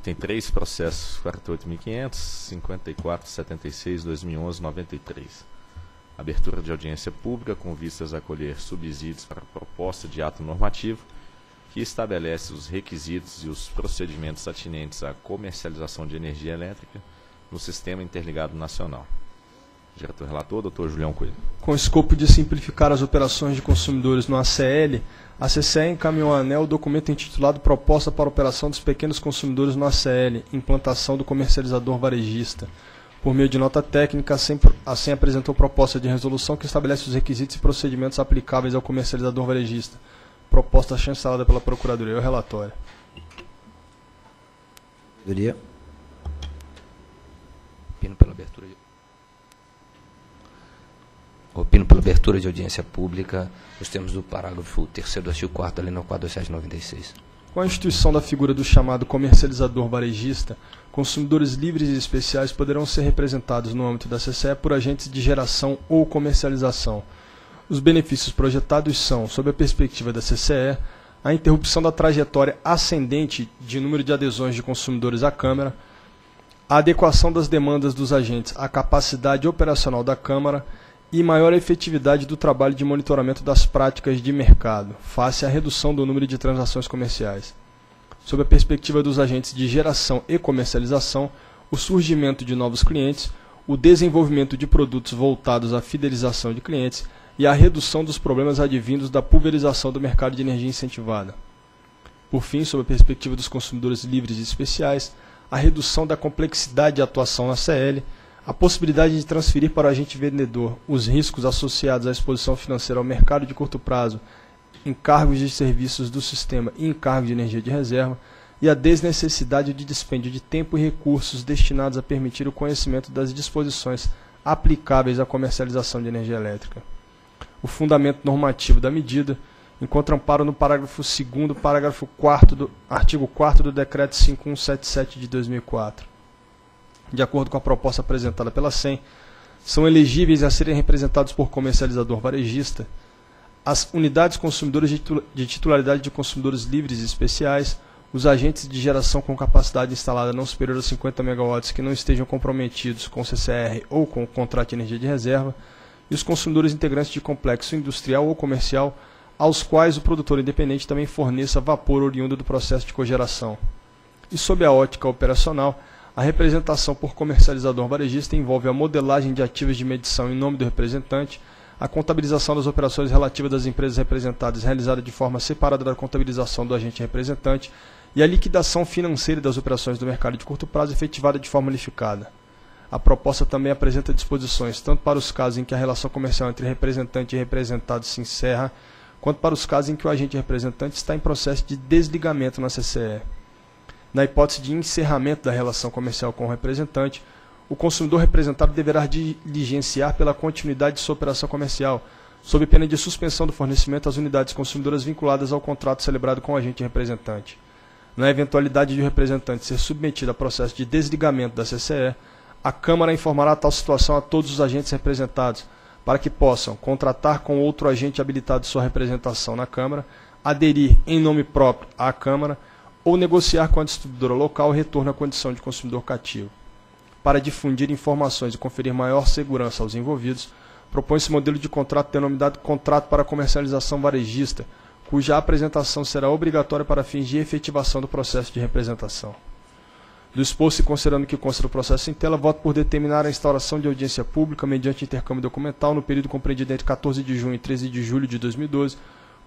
Item 3, processos 48.500, 5476, 2011, 93. Abertura de audiência pública com vistas a colher subsídios para proposta de ato normativo que estabelece os requisitos e os procedimentos atinentes à comercialização de energia elétrica no Sistema Interligado Nacional. Diretor relator, doutor Julião Coelho. Com o escopo de simplificar as operações de consumidores no ACL, a CCE encaminhou à ANEL o documento intitulado Proposta para a Operação dos Pequenos Consumidores no ACL, Implantação do Comercializador Varejista. Por meio de nota técnica, assim, apresentou proposta de resolução que estabelece os requisitos e procedimentos aplicáveis ao comercializador varejista. Proposta chancelada pela Procuradoria. O relatório. Procuradoria. Opino pela abertura de... Opino pela abertura de audiência pública, os termos do parágrafo 3 do artigo 4 da Lei 942796. Com a instituição da figura do chamado comercializador varejista, consumidores livres e especiais poderão ser representados no âmbito da CCE por agentes de geração ou comercialização. Os benefícios projetados são, sob a perspectiva da CCE, a interrupção da trajetória ascendente de número de adesões de consumidores à Câmara, a adequação das demandas dos agentes à capacidade operacional da Câmara e maior efetividade do trabalho de monitoramento das práticas de mercado, face à redução do número de transações comerciais. Sob a perspectiva dos agentes de geração e comercialização, o surgimento de novos clientes, o desenvolvimento de produtos voltados à fidelização de clientes e a redução dos problemas advindos da pulverização do mercado de energia incentivada. Por fim, sob a perspectiva dos consumidores livres e especiais, a redução da complexidade de atuação na CL, a possibilidade de transferir para o agente vendedor os riscos associados à exposição financeira ao mercado de curto prazo, encargos de serviços do sistema e encargos de energia de reserva, e a desnecessidade de dispêndio de tempo e recursos destinados a permitir o conhecimento das disposições aplicáveis à comercialização de energia elétrica. O fundamento normativo da medida encontra amparo no parágrafo 2 parágrafo 4 do artigo 4 do decreto 5177 de 2004 de acordo com a proposta apresentada pela SEM, são elegíveis a serem representados por comercializador varejista as unidades consumidoras de titularidade de consumidores livres e especiais, os agentes de geração com capacidade instalada não superior a 50 MW que não estejam comprometidos com CCR ou com o contrato de energia de reserva, e os consumidores integrantes de complexo industrial ou comercial, aos quais o produtor independente também forneça vapor oriundo do processo de cogeração. E sob a ótica operacional, a representação por comercializador varejista envolve a modelagem de ativos de medição em nome do representante, a contabilização das operações relativas das empresas representadas realizada de forma separada da contabilização do agente representante e a liquidação financeira das operações do mercado de curto prazo efetivada de forma unificada. A proposta também apresenta disposições tanto para os casos em que a relação comercial entre representante e representado se encerra, quanto para os casos em que o agente representante está em processo de desligamento na CCE. Na hipótese de encerramento da relação comercial com o representante, o consumidor representado deverá diligenciar pela continuidade de sua operação comercial, sob pena de suspensão do fornecimento às unidades consumidoras vinculadas ao contrato celebrado com o agente representante. Na eventualidade de o representante ser submetido a processo de desligamento da CCE, a Câmara informará tal situação a todos os agentes representados, para que possam contratar com outro agente habilitado sua representação na Câmara, aderir em nome próprio à Câmara ou negociar com a distribuidora local o retorno à condição de consumidor cativo. Para difundir informações e conferir maior segurança aos envolvidos, propõe-se modelo de contrato denominado Contrato para Comercialização Varejista, cuja apresentação será obrigatória para fins de efetivação do processo de representação. Do exposto e considerando que consta do processo em tela, voto por determinar a instauração de audiência pública mediante intercâmbio documental no período compreendido entre 14 de junho e 13 de julho de 2012,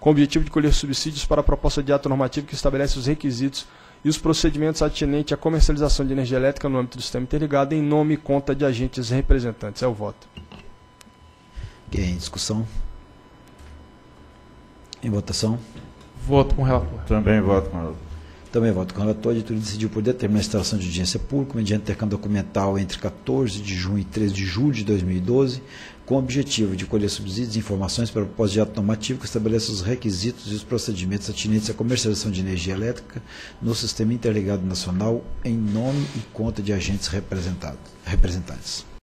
com o objetivo de colher subsídios para a proposta de ato normativo que estabelece os requisitos e os procedimentos atinentes à comercialização de energia elétrica no âmbito do sistema interligado em nome e conta de agentes representantes. É o voto. Em discussão? Em votação? Voto com o relator. Também voto com o relator. Também voto com o relator. A diretoria decidiu por determinar a instalação de audiência pública mediante intercâmbio documental entre 14 de junho e 13 de julho de 2012, com o objetivo de colher subsídios e informações para o propósito de ato normativo que estabeleça os requisitos e os procedimentos atinentes à comercialização de energia elétrica no Sistema Interligado Nacional em nome e conta de agentes representados.